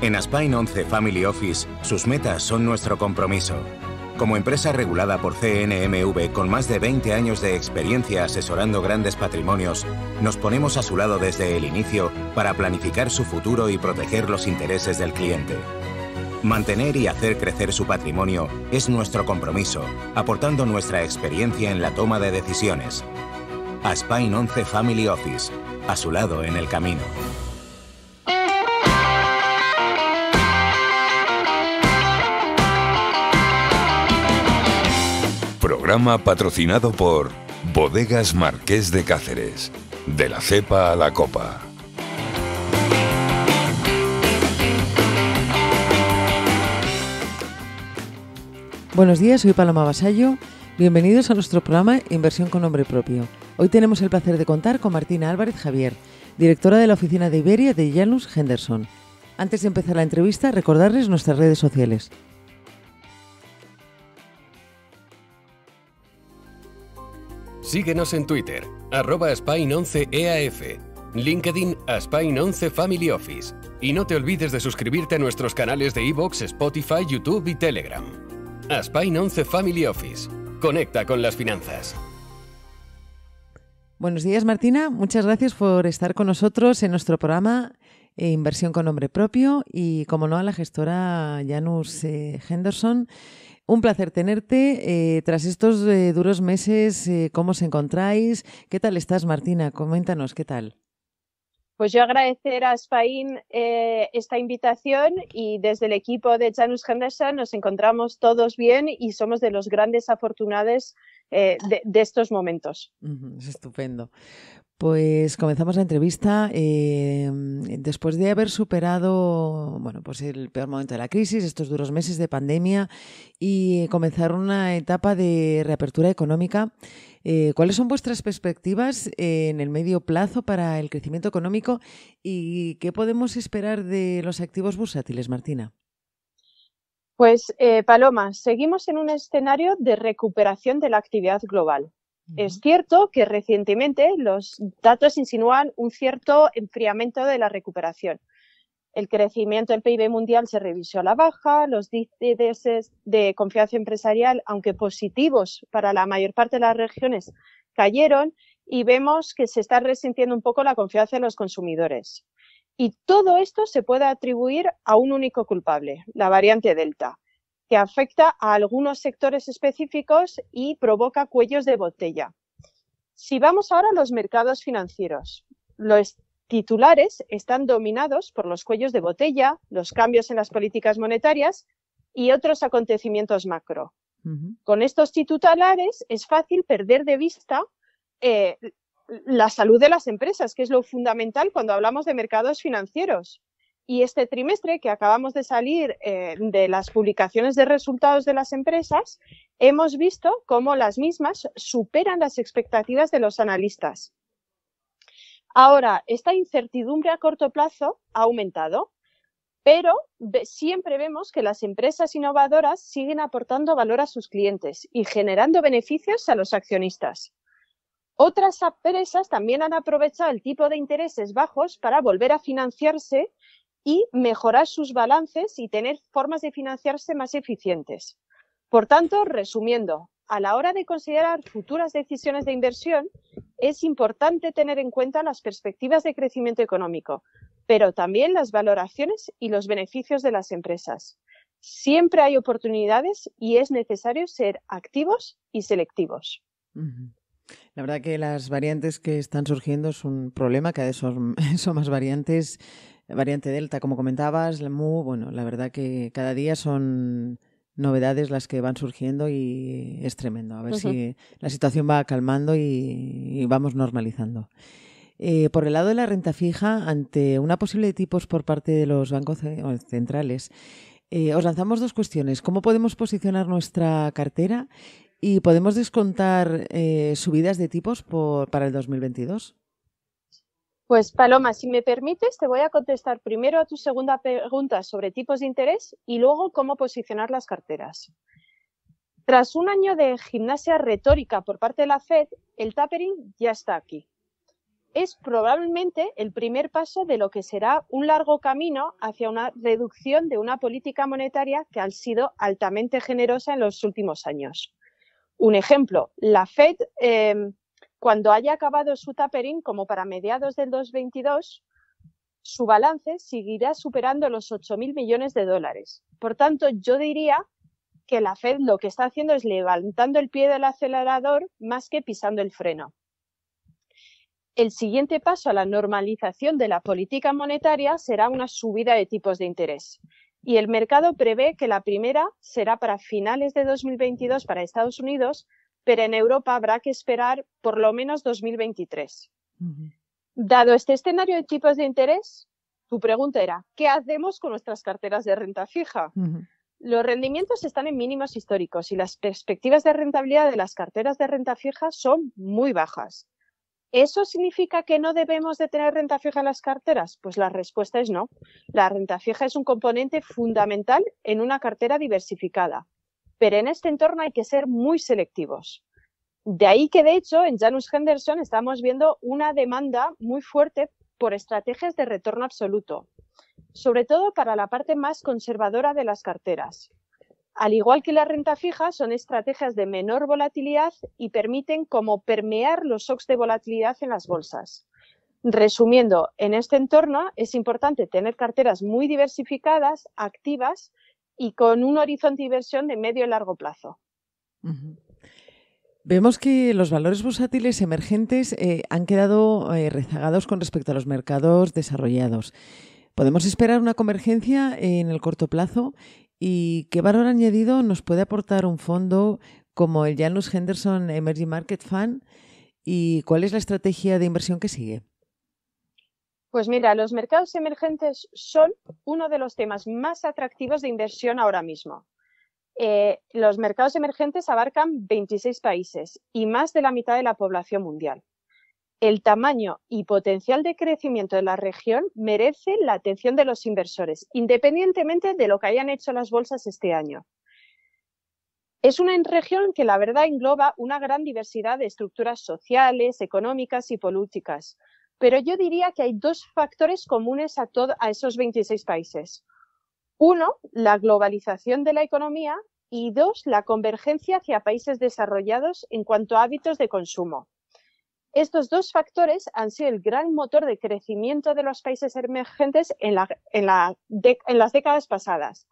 En Aspine 11 Family Office, sus metas son nuestro compromiso. Como empresa regulada por CNMV con más de 20 años de experiencia asesorando grandes patrimonios, nos ponemos a su lado desde el inicio para planificar su futuro y proteger los intereses del cliente. Mantener y hacer crecer su patrimonio es nuestro compromiso, aportando nuestra experiencia en la toma de decisiones. Aspine 11 Family Office, a su lado en el camino. Programa patrocinado por Bodegas Marqués de Cáceres, de la cepa a la copa. Buenos días, soy Paloma Basallo. Bienvenidos a nuestro programa Inversión con nombre propio. Hoy tenemos el placer de contar con Martina Álvarez Javier, directora de la oficina de Iberia de Janus Henderson. Antes de empezar la entrevista, recordarles nuestras redes sociales. Síguenos en Twitter, arroba Spine11EAF, LinkedIn Spine11 Family Office. Y no te olvides de suscribirte a nuestros canales de iVoox, Spotify, YouTube y Telegram. Aspine 11 Family Office. Conecta con las finanzas. Buenos días, Martina. Muchas gracias por estar con nosotros en nuestro programa eh, Inversión con nombre propio y, como no, a la gestora Janus eh, Henderson. Un placer tenerte. Eh, tras estos duros meses, ¿cómo os encontráis? ¿Qué tal estás, Martina? Coméntanos, ¿qué tal? Pues yo agradecer a Spain eh, esta invitación y desde el equipo de Janus Henderson nos encontramos todos bien y somos de los grandes afortunados eh, de, estos momentos. es estupendo. Pues comenzamos la entrevista. Eh, después de haber superado bueno, pues el peor momento de la crisis, estos duros meses de pandemia y comenzar una etapa de reapertura económica, eh, ¿cuáles son vuestras perspectivas en el medio plazo para el crecimiento económico y qué podemos esperar de los activos bursátiles, Martina? Pues, eh, Paloma, seguimos en un escenario de recuperación de la actividad global. Es cierto que recientemente los datos insinúan un cierto enfriamiento de la recuperación. El crecimiento del PIB mundial se revisó a la baja, los índices de confianza empresarial, aunque positivos para la mayor parte de las regiones, cayeron y vemos que se está resintiendo un poco la confianza de los consumidores. Y todo esto se puede atribuir a un único culpable, la variante Delta que afecta a algunos sectores específicos y provoca cuellos de botella. Si vamos ahora a los mercados financieros, los titulares están dominados por los cuellos de botella, los cambios en las políticas monetarias y otros acontecimientos macro. Con estos titulares es fácil perder de vista eh, la salud de las empresas, que es lo fundamental cuando hablamos de mercados financieros. Y este trimestre que acabamos de salir eh, de las publicaciones de resultados de las empresas, hemos visto cómo las mismas superan las expectativas de los analistas. Ahora, esta incertidumbre a corto plazo ha aumentado, pero siempre vemos que las empresas innovadoras siguen aportando valor a sus clientes y generando beneficios a los accionistas. Otras empresas también han aprovechado el tipo de intereses bajos para volver a financiarse y mejorar sus balances y tener formas de financiarse más eficientes. Por tanto, resumiendo, a la hora de considerar futuras decisiones de inversión, es importante tener en cuenta las perspectivas de crecimiento económico, pero también las valoraciones y los beneficios de las empresas. Siempre hay oportunidades y es necesario ser activos y selectivos. La verdad que las variantes que están surgiendo es un problema, cada vez son, son más variantes variante Delta, como comentabas, la MU, bueno, la verdad que cada día son novedades las que van surgiendo y es tremendo. A ver si la situación va calmando y, vamos normalizando. Eh, por el lado de la renta fija, ante una posible de tipos por parte de los bancos centrales, eh, os lanzamos dos cuestiones. ¿Cómo podemos posicionar nuestra cartera y podemos descontar eh, subidas de tipos por, para el 2022? Pues Paloma, si me permites, te voy a contestar primero a tu segunda pregunta sobre tipos de interés y luego cómo posicionar las carteras. Tras un año de gimnasia retórica por parte de la Fed, el tapering ya está aquí. es probablemente el primer paso de lo que será un largo camino hacia una reducción de una política monetaria que ha sido altamente generosa en los últimos años. Un ejemplo, la Fed, em, cuando haya acabado su tapering, como para mediados del 2022, su balance seguirá superando los 8.000 millones de dólares. Por tanto, yo diría que la Fed lo que está haciendo es levantando el pie del acelerador más que pisando el freno el siguiente paso a la normalización de la política monetaria será una subida de tipos de interés. Y el mercado prevé que la primera será para finales de 2022 para Estados Unidos, pero en Europa habrá que esperar por lo menos 2023. Dado este escenario de tipos de interés, tu pregunta era, ¿qué hacemos con nuestras carteras de renta fija? Los rendimientos están en mínimos históricos y las perspectivas de rentabilidad de las carteras de renta fija son muy bajas. ¿Eso significa que no debemos de tener renta fija en las carteras? Pues la respuesta es no. La renta fija es un componente fundamental en una cartera diversificada, pero en este entorno hay que ser muy selectivos. De ahí que, de hecho, en Janus Henderson estamos viendo una demanda muy fuerte por estrategias de retorno absoluto, sobre todo para la parte más conservadora de las carteras. Al igual que la renta fija, son estrategias de menor volatilidad y permiten como permear los shocks de volatilidad en las bolsas. Resumiendo, en este entorno es importante tener carteras muy diversificadas, activas y con un horizonte de inversión de medio y largo plazo. Vemos que los valores bursátiles emergentes eh, han quedado eh, rezagados con respecto a los mercados desarrollados. ¿Podemos esperar una convergencia en el corto plazo ¿Y qué valor añadido nos puede aportar un fondo como el Janus Henderson Emerging Market Fund? ¿Y cuál es la estrategia de inversión que sigue? Pues mira, los mercados emergentes son uno de los temas más atractivos de inversión ahora mismo. Eh, los mercados emergentes abarcan 26 países y más de la mitad de la población mundial el tamaño y potencial de crecimiento de la región merece la atención de los inversores, independientemente de lo que hayan hecho las bolsas este año. Es una región que la verdad engloba una gran diversidad de estructuras sociales, económicas y políticas, pero yo diría que hay dos factores comunes a, a esos 26 países. Uno, la globalización de la economía y dos, la convergencia hacia países desarrollados en cuanto a hábitos de consumo. Estos dos factores han sido el gran motor de crecimiento de los países emergentes en, las décadas pasadas.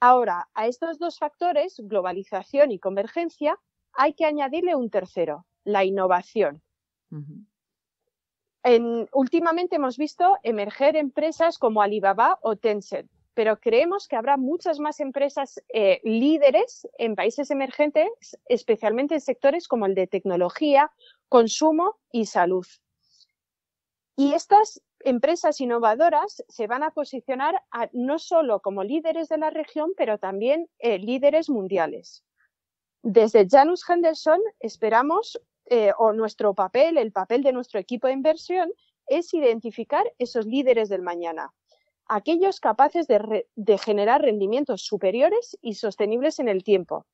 Ahora, a estos dos factores, globalización y convergencia, hay que añadirle un tercero, la innovación. Últimamente hemos visto emerger empresas como Alibaba o Tencent, pero creemos que habrá muchas más empresas eh, líderes en países emergentes, especialmente en sectores como el de tecnología consumo y salud. Y estas empresas innovadoras se van a posicionar no solo como líderes de la región, pero también eh, líderes mundiales. Desde Janus Henderson esperamos, eh, o nuestro papel, el papel de nuestro equipo de inversión, es identificar esos líderes del mañana, aquellos capaces de generar rendimientos superiores y sostenibles en el tiempo,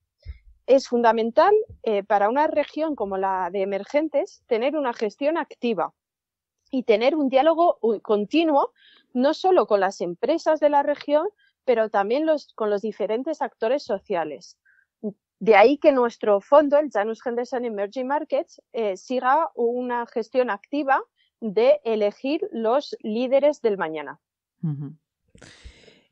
es fundamental eh, para una región como la de emergentes tener una gestión activa y tener un diálogo continuo no solo con las empresas de la región, pero también con los diferentes actores sociales. De ahí que nuestro fondo, el Janus Henderson Emerging Markets, eh, siga una gestión activa de elegir los líderes del mañana.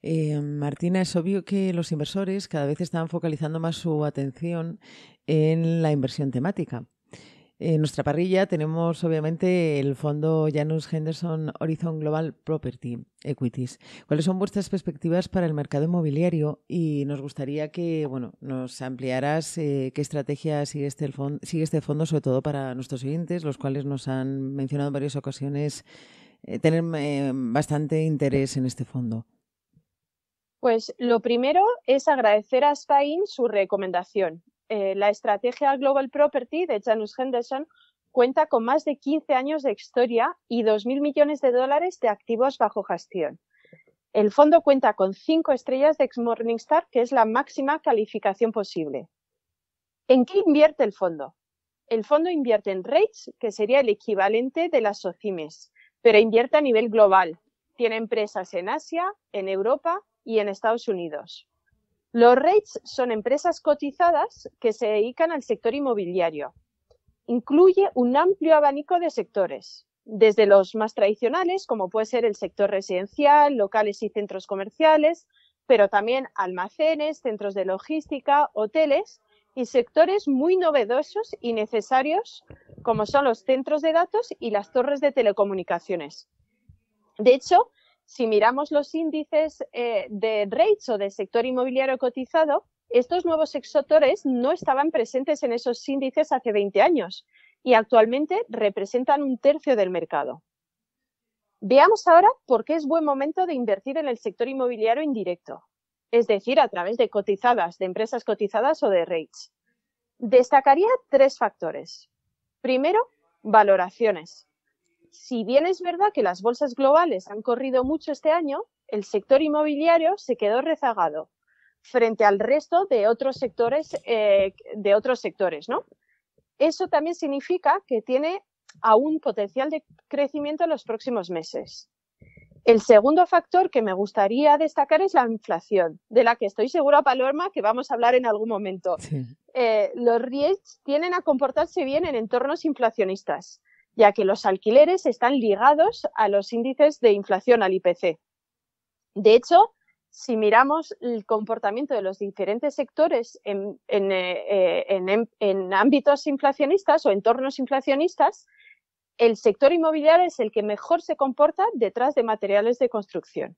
Eh, Martina, es obvio que los inversores cada vez están focalizando más su atención en la inversión temática. En nuestra parrilla tenemos obviamente el fondo Janus Henderson Horizon Global Property Equities. ¿Cuáles son vuestras perspectivas para el mercado inmobiliario? Y nos gustaría que bueno, nos ampliaras eh, qué estrategia sigue este, sigue este fondo, sobre todo para nuestros oyentes, los cuales nos han mencionado en varias ocasiones eh, tener bastante interés en este fondo. Pues lo primero es agradecer a Spain su recomendación. Eh, la estrategia Global Property de Janus Henderson cuenta con más de 15 años de historia y 2.000 millones de dólares de activos bajo gestión. El fondo cuenta con cinco estrellas de ex-Morningstar, que es la máxima calificación posible. ¿En qué invierte el fondo? el fondo invierte en REITs, que sería el equivalente de las SOCIMES, pero invierte a nivel global. Tiene empresas en Asia, en Europa y en Estados Unidos. Los REITs son empresas cotizadas que se dedican al sector inmobiliario. Incluye un amplio abanico de sectores, desde los más tradicionales, como puede ser el sector residencial, locales y centros comerciales, pero también almacenes, centros de logística, hoteles y sectores muy novedosos y necesarios, como son los centros de datos y las torres de telecomunicaciones. De hecho, si miramos los índices eh, de rates o del sector inmobiliario cotizado, estos nuevos sectores no estaban presentes en esos índices hace 20 años y actualmente representan un tercio del mercado. Veamos ahora por qué es buen momento de invertir en el sector inmobiliario indirecto, es decir, a través de cotizadas, de empresas cotizadas o de rates. Destacaría tres factores. Primero, valoraciones. Si bien es verdad que las bolsas globales han corrido mucho este año, el sector inmobiliario se quedó rezagado frente al resto de otros sectores, eh, de otros sectores, ¿no? Eso también significa que tiene aún potencial de crecimiento en los próximos meses. El segundo factor que me gustaría destacar es la inflación, de la que estoy segura, Paloma, que vamos a hablar en algún momento. Eh, los REITs tienen a comportarse bien en entornos inflacionistas, ya que los alquileres están ligados a los índices de inflación, al IPC. De hecho, si miramos el comportamiento de los diferentes sectores en, eh, en, ámbitos inflacionistas o entornos inflacionistas, el sector inmobiliario es el que mejor se comporta detrás de materiales de construcción.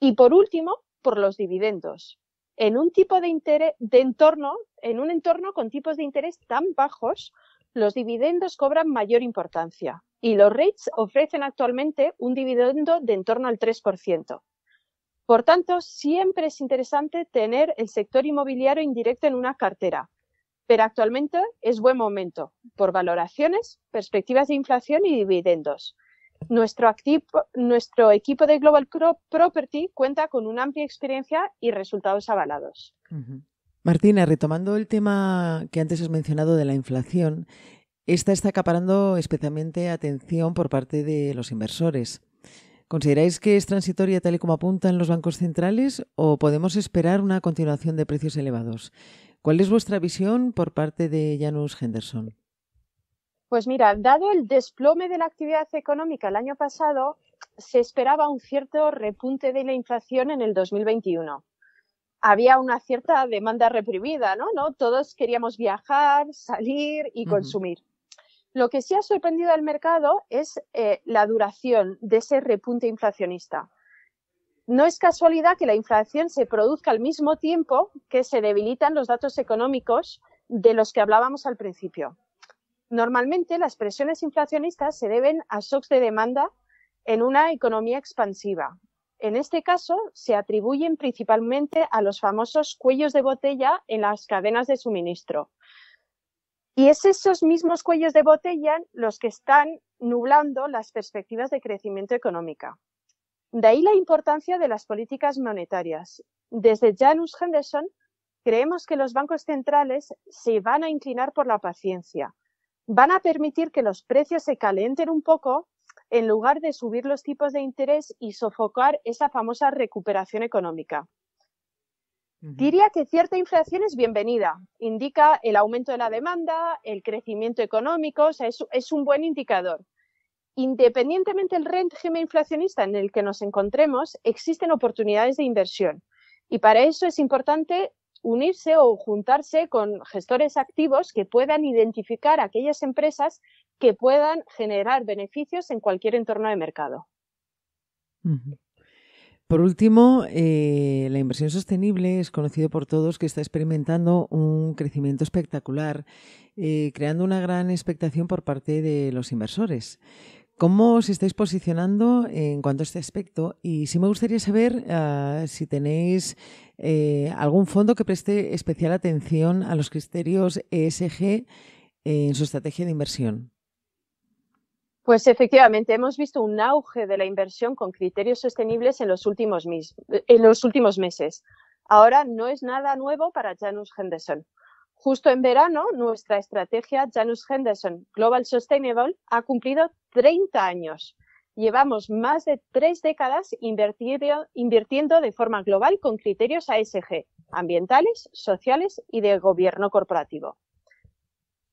Y por último, por los dividendos. En un tipo de, de entorno, en un entorno con tipos de interés tan bajos, los dividendos cobran mayor importancia y los rates ofrecen actualmente un dividendo de en torno al 3%. Por tanto, siempre es interesante tener el sector inmobiliario indirecto en una cartera, pero actualmente es buen momento por valoraciones, perspectivas de inflación y dividendos. Nuestro, nuestro equipo de Global Property cuenta con una amplia experiencia y resultados avalados. Martina, retomando el tema que antes has mencionado de la inflación, esta está acaparando especialmente atención por parte de los inversores. ¿Consideráis que es transitoria tal y como apuntan los bancos centrales o podemos esperar una continuación de precios elevados? ¿Cuál es vuestra visión por parte de Janus Henderson? Pues mira, dado el desplome de la actividad económica el año pasado, se esperaba un cierto repunte de la inflación en el 2021. Había una cierta demanda reprimida, ¿no? ¿No? Todos queríamos viajar, salir y consumir. Lo que sí ha sorprendido al mercado es eh, la duración de ese repunte inflacionista. No es casualidad que la inflación se produzca al mismo tiempo que se debilitan los datos económicos de los que hablábamos al principio. Normalmente las presiones inflacionistas se deben a shocks de demanda en una economía expansiva. En este caso, se atribuyen principalmente a los famosos cuellos de botella en las cadenas de suministro, y es esos mismos cuellos de botella los que están nublando las perspectivas de crecimiento económica. De ahí la importancia de las políticas monetarias. Desde Janus Henderson creemos que los bancos centrales se van a inclinar por la paciencia. Van a permitir que los precios se calienten un poco en lugar de subir los tipos de interés y sofocar esa famosa recuperación económica. Diría que cierta inflación es bienvenida. Indica el aumento de la demanda, el crecimiento económico, o sea, es, un buen indicador. Independientemente del régimen inflacionista en el que nos encontremos, existen oportunidades de inversión. Y para eso es importante unirse o juntarse con gestores activos que puedan identificar aquellas empresas que puedan generar beneficios en cualquier entorno de mercado. Por último, eh, la inversión sostenible es conocido por todos que está experimentando un crecimiento espectacular, eh, creando una gran expectación por parte de los inversores. ¿Cómo os estáis posicionando en cuanto a este aspecto? Y sí me gustaría saber ah, si tenéis eh, algún fondo que preste especial atención a los criterios ESG en su estrategia de inversión. Pues efectivamente, hemos visto un auge de la inversión con criterios sostenibles en los últimos, meses. Ahora no es nada nuevo para Janus Henderson. Justo en verano, nuestra estrategia Janus Henderson Global Sustainable ha cumplido 30 años. Llevamos más de tres décadas invirtiendo de forma global con criterios ASG, ambientales, sociales y de gobierno corporativo.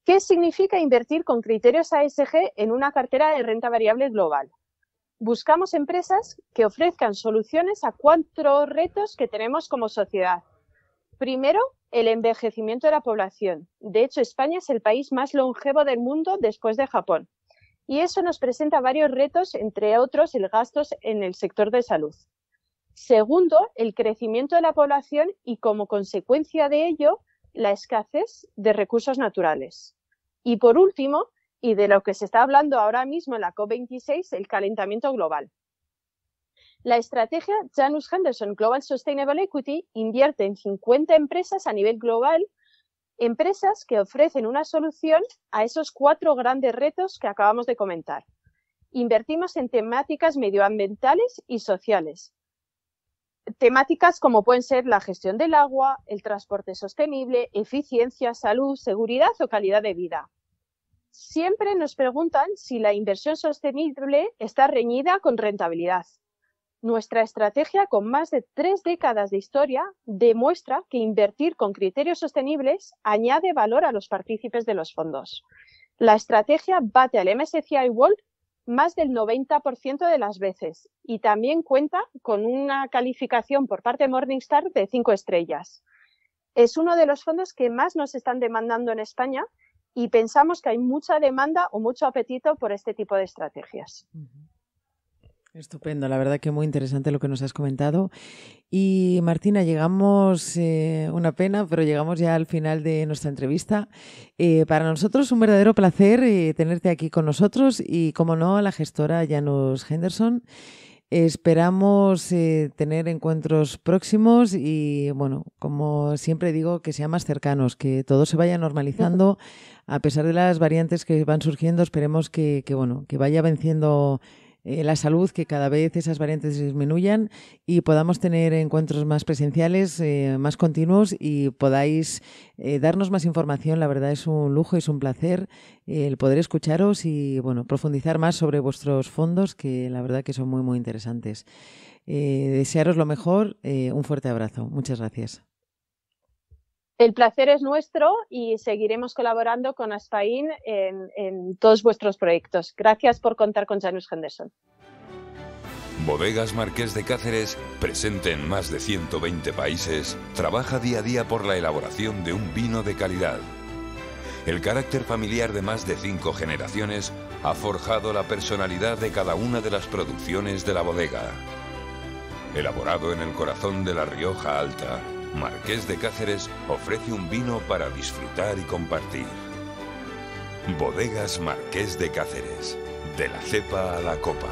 ¿Qué significa invertir con criterios ASG en una cartera de renta variable global? Buscamos empresas que ofrezcan soluciones a cuatro retos que tenemos como sociedad. Primero, el envejecimiento de la población. De hecho, España es el país más longevo del mundo después de Japón. Y eso nos presenta varios retos, entre otros el gasto en el sector de salud. Segundo, el crecimiento de la población y como consecuencia de ello, la escasez de recursos naturales. Y por último, y de lo que se está hablando ahora mismo en la COP26, el calentamiento global. La estrategia Janus Henderson Global Sustainable Equity invierte en 50 empresas a nivel global, empresas que ofrecen una solución a esos cuatro grandes retos que acabamos de comentar. Invertimos en temáticas medioambientales y sociales. Temáticas como pueden ser la gestión del agua, el transporte sostenible, eficiencia, salud, seguridad o calidad de vida. Siempre nos preguntan si la inversión sostenible está reñida con rentabilidad. Nuestra estrategia, con más de tres décadas de historia, demuestra que invertir con criterios sostenibles añade valor a los partícipes de los fondos. La estrategia bate al MSCI World más del 90% de las veces y también cuenta con una calificación por parte de Morningstar de cinco estrellas. Es uno de los fondos que más nos están demandando en España y pensamos que hay mucha demanda o mucho apetito por este tipo de estrategias. Estupendo, la verdad que muy interesante lo que nos has comentado. Y Martina, llegamos, eh, una pena, pero llegamos ya al final de nuestra entrevista. Eh, para nosotros un verdadero placer eh, tenerte aquí con nosotros y, como no, a la gestora Janus Henderson. Esperamos tener encuentros próximos y, bueno, como siempre digo, que sean más cercanos, que todo se vaya normalizando. A pesar de las variantes que van surgiendo, esperemos que, que bueno, que vaya venciendo eh, la salud, que cada vez esas variantes disminuyan y podamos tener encuentros más presenciales, eh, más continuos y podáis eh, darnos más información. La verdad es un lujo, es un placer el poder escucharos y bueno, profundizar más sobre vuestros fondos, que la verdad que son muy, muy interesantes. desearos lo mejor. un fuerte abrazo. Muchas gracias. El placer es nuestro y seguiremos colaborando con Aspain en, todos vuestros proyectos. Gracias por contar con Janus Henderson. Bodegas Marqués de Cáceres, presente en más de 120 países, trabaja día a día por la elaboración de un vino de calidad. El carácter familiar de más de cinco generaciones ha forjado la personalidad de cada una de las producciones de la bodega. Elaborado en el corazón de la Rioja Alta, Marqués de Cáceres ofrece un vino para disfrutar y compartir. Bodegas Marqués de Cáceres, de la cepa a la copa.